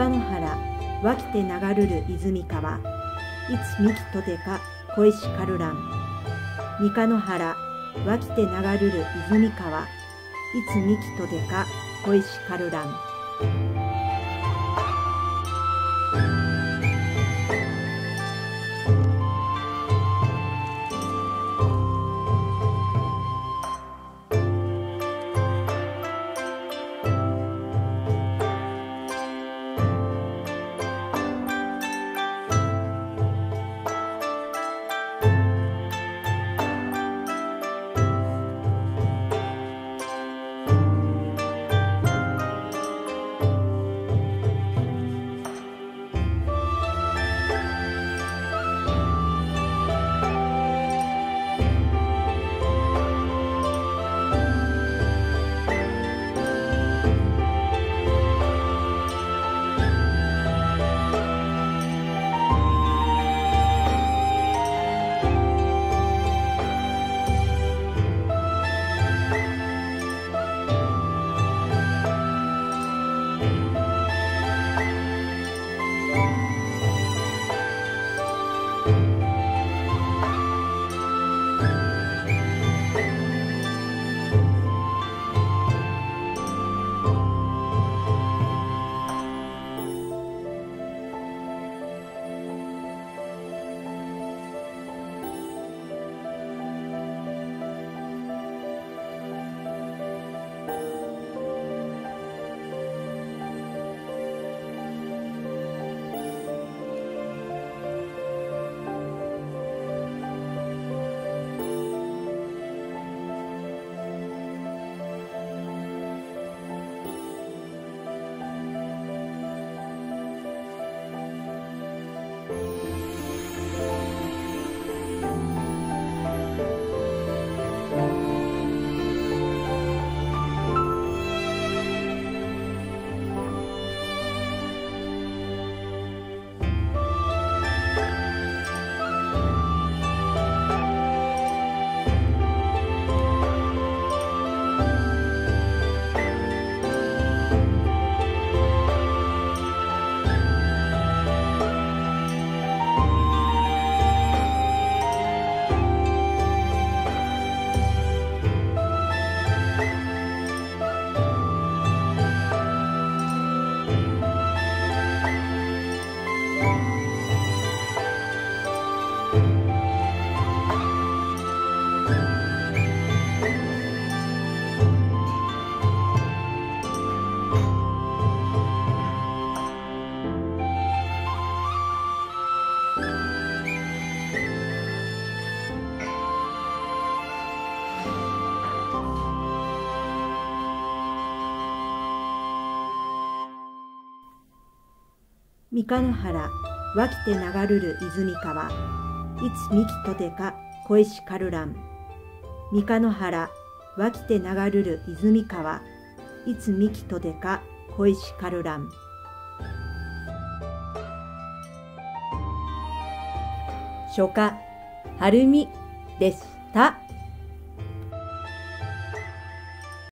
三日野原湧きて流るる泉川いつ幹とてか小石かるらん三日野原湧きて流るる泉川いつ幹とてか小石かるらん三日野原湧きて流るる泉川いつ幹とてか小石かるらん三日野原湧きて流るる泉川いつ幹とてか小石かるらん書家はるみでした。